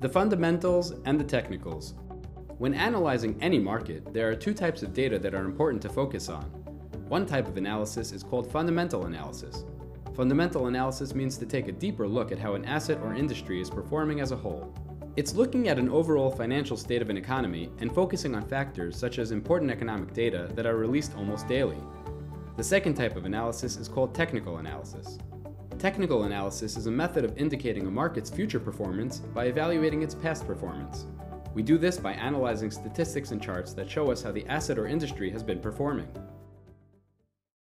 The fundamentals and the technicals. When analyzing any market, there are two types of data that are important to focus on. One type of analysis is called fundamental analysis. Fundamental analysis means to take a deeper look at how an asset or industry is performing as a whole. It's looking at an overall financial state of an economy and focusing on factors such as important economic data that are released almost daily. The second type of analysis is called technical analysis. Technical analysis is a method of indicating a market's future performance by evaluating its past performance. We do this by analyzing statistics and charts that show us how the asset or industry has been performing.